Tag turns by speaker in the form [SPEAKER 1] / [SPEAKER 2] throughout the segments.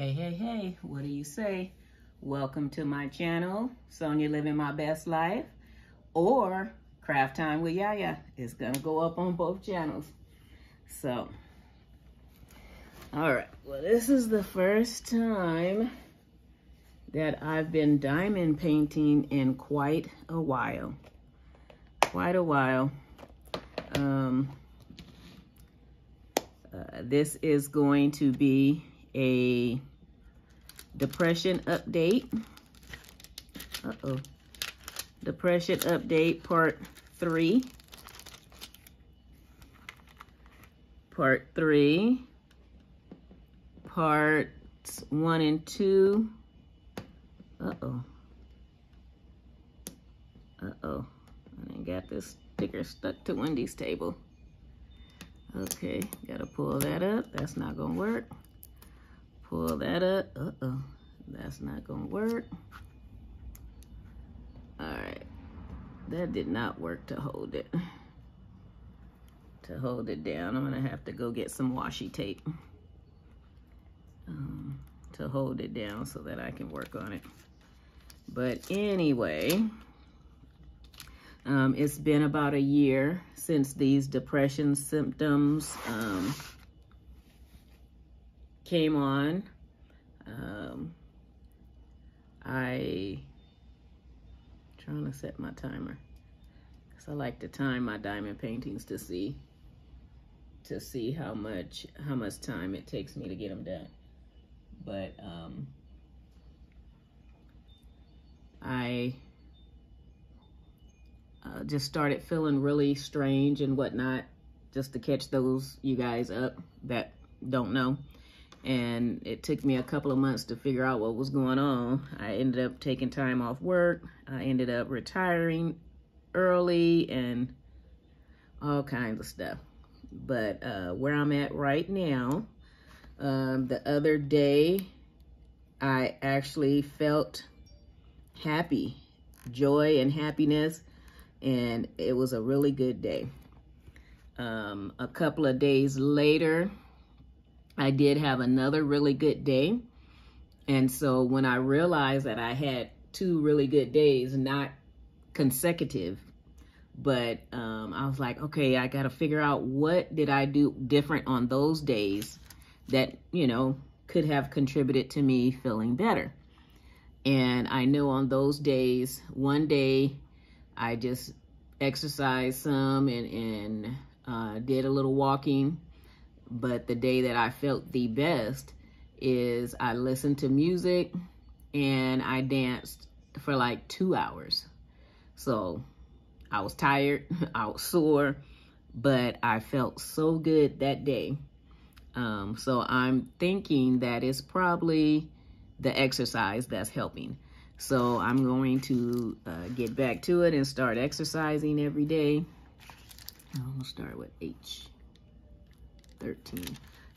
[SPEAKER 1] Hey, hey, hey, what do you say? Welcome to my channel, Sonia Living My Best Life, or Craft Time with Yaya. It's gonna go up on both channels. So, all right, well, this is the first time that I've been diamond painting in quite a while. Quite a while. Um, uh, this is going to be a depression update. Uh-oh. Depression update part three. Part three. Parts one and two. Uh-oh. Uh-oh. I got this sticker stuck to Wendy's table. Okay, gotta pull that up. That's not gonna work. Pull that up. Uh-oh, that's not gonna work. All right, that did not work to hold it. To hold it down, I'm gonna have to go get some washi tape um, to hold it down so that I can work on it. But anyway, um, it's been about a year since these depression symptoms um, came on. Um, I trying to set my timer because I like to time my diamond paintings to see to see how much how much time it takes me to get them done. But um, I uh, just started feeling really strange and whatnot, just to catch those you guys up that don't know. And it took me a couple of months to figure out what was going on. I ended up taking time off work. I ended up retiring early and all kinds of stuff. But uh, where I'm at right now, um, the other day, I actually felt happy, joy and happiness and it was a really good day. Um, a couple of days later, I did have another really good day. And so when I realized that I had two really good days, not consecutive, but um, I was like, okay, I got to figure out what did I do different on those days that, you know, could have contributed to me feeling better. And I know on those days, one day I just exercised some and, and uh, did a little walking. But the day that I felt the best is I listened to music and I danced for like two hours. So I was tired, I was sore, but I felt so good that day. Um, so I'm thinking that it's probably the exercise that's helping. So I'm going to uh, get back to it and start exercising every day. I'm gonna start with H, 13.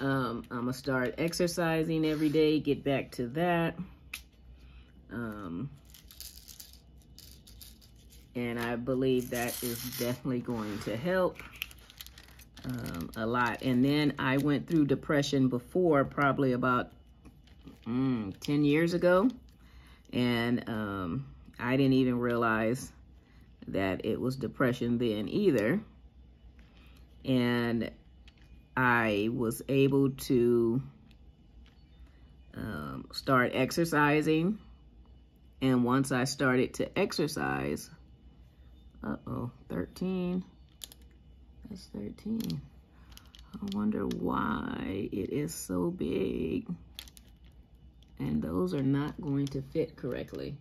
[SPEAKER 1] Um, I'm gonna start exercising every day, get back to that. Um, and I believe that is definitely going to help um, a lot. And then I went through depression before, probably about mm, 10 years ago. And um, I didn't even realize that it was depression then either. And I was able to um, start exercising. And once I started to exercise, uh-oh, 13, that's 13. I wonder why it is so big and those are not going to fit correctly.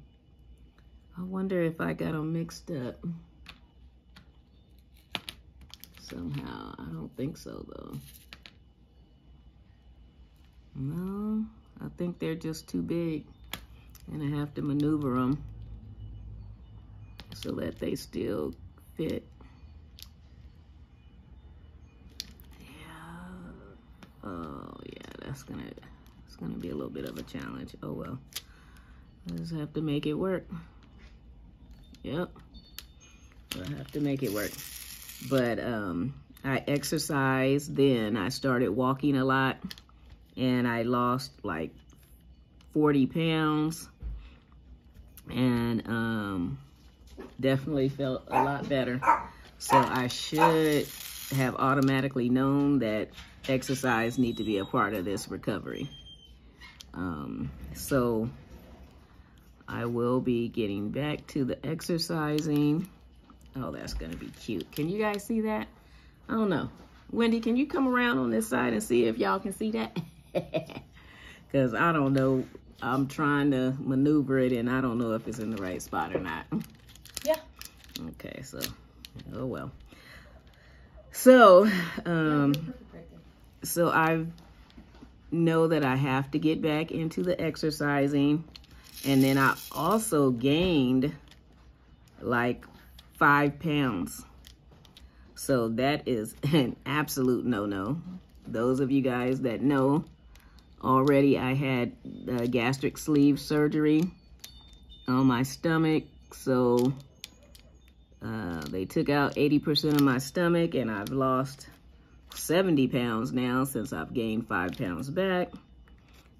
[SPEAKER 1] I wonder if I got them mixed up somehow. I don't think so though. No, I think they're just too big and I have to maneuver them so that they still fit. Yeah. Oh yeah, that's gonna it's gonna be a little bit of a challenge. Oh well. I just have to make it work. Yep. I have to make it work. But um, I exercised then. I started walking a lot and I lost like 40 pounds and um, definitely felt a lot better. So I should have automatically known that exercise need to be a part of this recovery. Um, so I will be getting back to the exercising. Oh, that's gonna be cute. Can you guys see that? I don't know. Wendy, can you come around on this side and see if y'all can see that? Because I don't know. I'm trying to maneuver it and I don't know if it's in the right spot or not.
[SPEAKER 2] Yeah.
[SPEAKER 1] Okay, so, oh well. So, um, so I know that I have to get back into the exercising. And then I also gained like five pounds. So that is an absolute no-no. Those of you guys that know, already I had uh, gastric sleeve surgery on my stomach. So uh, they took out 80% of my stomach and I've lost 70 pounds now since I've gained five pounds back.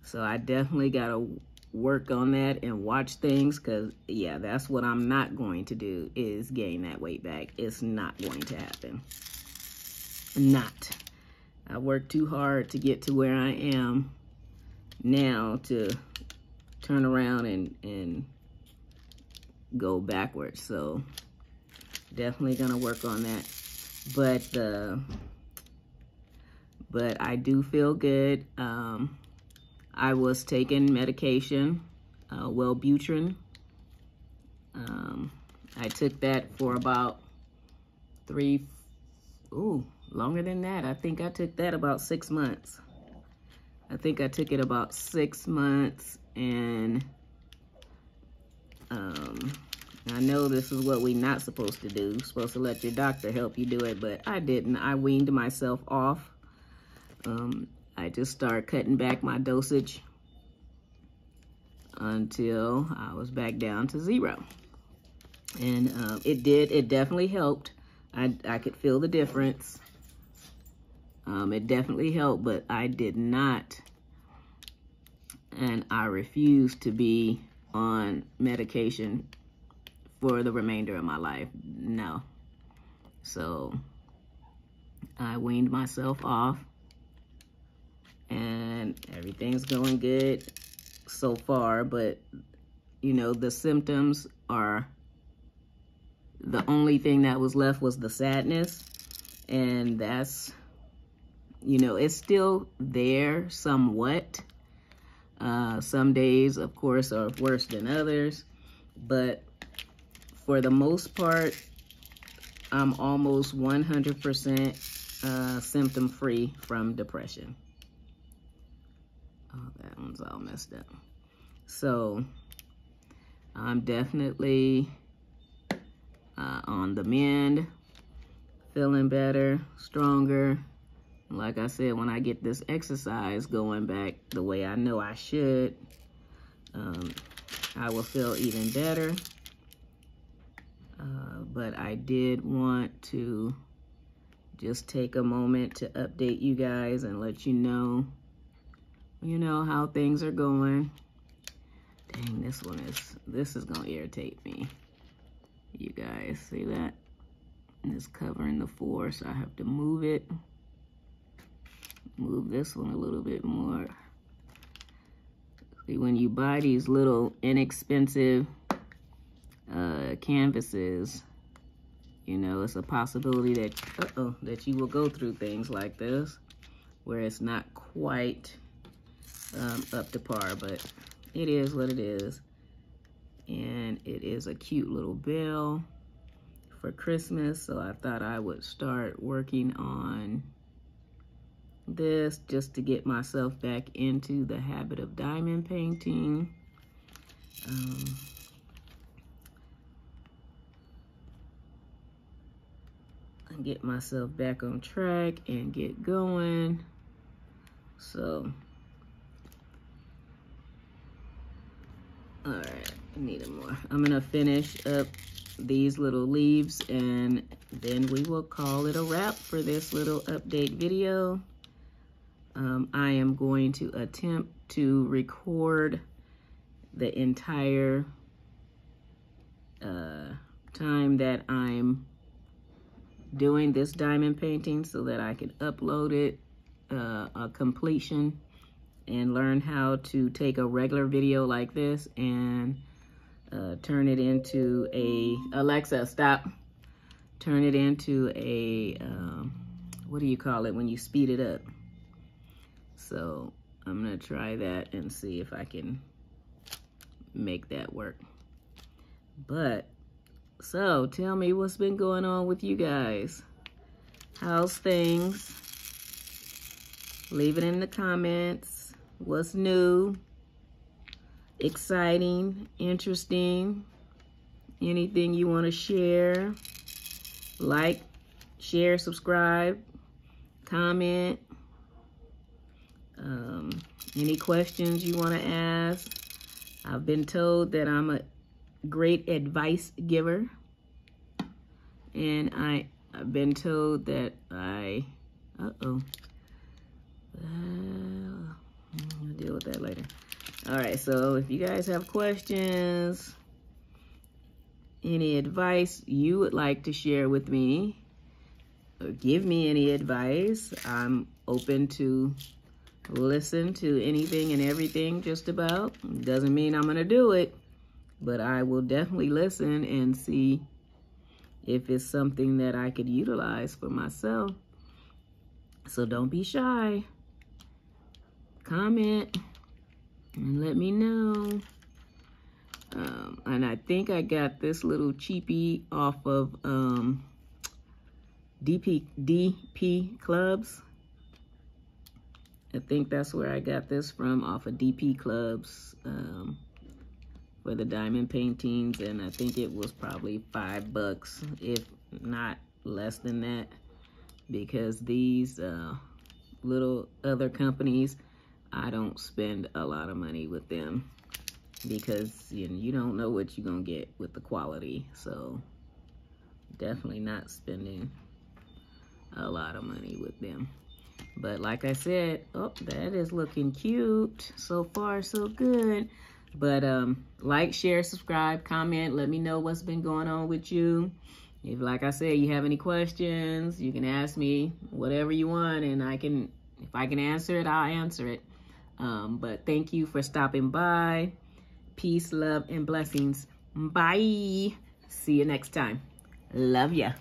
[SPEAKER 1] So I definitely got to work on that and watch things because, yeah, that's what I'm not going to do is gain that weight back. It's not going to happen. Not. I worked too hard to get to where I am now to turn around and, and go backwards. So definitely to work on that. But, uh, but I do feel good. Um, I was taking medication, uh, Wellbutrin. Um, I took that for about three, ooh, longer than that. I think I took that about six months. I think I took it about six months and um, I know this is what we're not supposed to do. You're supposed to let your doctor help you do it, but I didn't. I weaned myself off. Um, I just started cutting back my dosage until I was back down to zero. And uh, it did, it definitely helped. I, I could feel the difference. Um, it definitely helped, but I did not, and I refused to be on medication for the remainder of my life. No. So I weaned myself off and everything's going good so far, but you know, the symptoms are the only thing that was left was the sadness and that's you know, it's still there somewhat. Uh, some days, of course, are worse than others, but for the most part, I'm almost 100% uh, symptom free from depression. Oh, that one's all messed up. So I'm definitely uh, on the mend, feeling better, stronger. Like I said, when I get this exercise going back the way I know I should, um, I will feel even better. Uh, but I did want to just take a moment to update you guys and let you know you know how things are going. Dang, this one is, this is gonna irritate me. You guys see that? it's covering the four, so I have to move it. Move this one a little bit more. See, when you buy these little inexpensive uh, canvases, you know, it's a possibility that, uh-oh, that you will go through things like this, where it's not quite um, up to par, but it is what it is. And it is a cute little bell for Christmas. So I thought I would start working on this just to get myself back into the habit of diamond painting. Um, and get myself back on track and get going. So All right, I need more. I'm gonna finish up these little leaves and then we will call it a wrap for this little update video. Um, I am going to attempt to record the entire uh, time that I'm doing this diamond painting so that I can upload it uh, a completion and learn how to take a regular video like this and uh, turn it into a Alexa stop. Turn it into a um, what do you call it when you speed it up? So I'm gonna try that and see if I can make that work. But so tell me what's been going on with you guys. How's things? Leave it in the comments what's new? Exciting interesting? Anything you want to share? Like share subscribe comment um, any questions you want to ask? I've been told that I'm a great advice giver. And I, I've been told that I uh-oh. Uh, deal with that later. All right, so if you guys have questions, any advice you would like to share with me, or give me any advice, I'm open to listen to anything and everything just about. Doesn't mean I'm going to do it, but I will definitely listen and see if it's something that I could utilize for myself. So don't be shy comment and let me know. Um, and I think I got this little cheapie off of um, DP, DP Clubs. I think that's where I got this from, off of DP Clubs um, for the diamond paintings. And I think it was probably five bucks, if not less than that. Because these uh, little other companies, I don't spend a lot of money with them because you, know, you don't know what you're going to get with the quality. So definitely not spending a lot of money with them. But like I said, oh, that is looking cute. So far, so good. But um, like, share, subscribe, comment. Let me know what's been going on with you. If, like I said, you have any questions, you can ask me whatever you want, and I can, if I can answer it, I'll answer it. Um, but thank you for stopping by. Peace, love, and blessings. Bye. See you next time. Love ya.